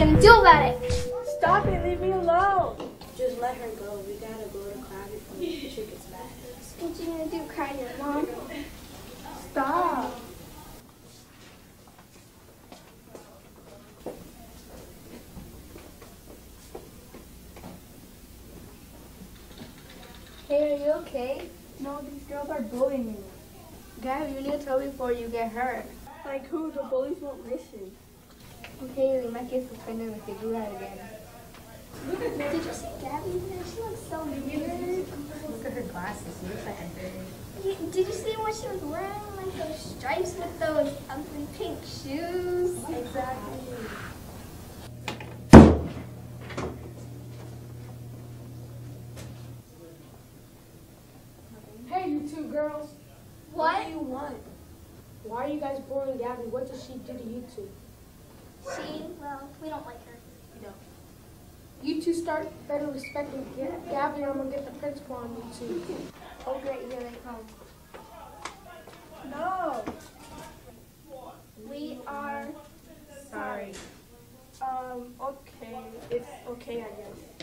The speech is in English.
gonna do about it? Stop it, leave me alone. Just let her go. We gotta go to class before the teacher gets mad. What you gonna do, cry your mom? Stop. Hey, are you okay? No, these girls are bullying me. Gab, you need to tell me before you get hurt. Like who? The bullies won't listen. Okay, we might get suspended if they do that again. Did you see Gabby there? She looks so weird. Look at her glasses. She looks like a bird. You- Did you see what she was wearing? Like those stripes with those ugly pink shoes? Exactly. Hey, you two girls. What? do you want? Why are you guys bullying Gabby? What does she do to you two? She, well, we don't like her. No. You two start better respecting Ga- Gabby, or I'm gonna get the principal on you two. Oh, great, here they come. No. We are Sorry. Um, okay. It's okay, I guess.